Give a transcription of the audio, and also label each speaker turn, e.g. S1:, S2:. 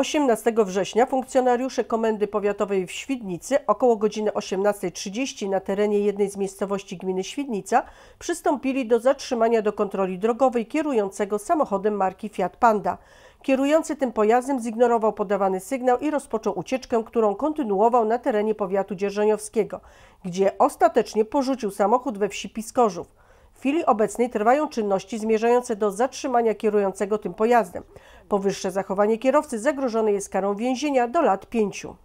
S1: 18 września funkcjonariusze Komendy Powiatowej w Świdnicy około godziny 18.30 na terenie jednej z miejscowości gminy Świdnica przystąpili do zatrzymania do kontroli drogowej kierującego samochodem marki Fiat Panda. Kierujący tym pojazdem zignorował podawany sygnał i rozpoczął ucieczkę, którą kontynuował na terenie powiatu dzierżoniowskiego, gdzie ostatecznie porzucił samochód we wsi Piskorzów. W chwili obecnej trwają czynności zmierzające do zatrzymania kierującego tym pojazdem. Powyższe zachowanie kierowcy zagrożone jest karą więzienia do lat pięciu.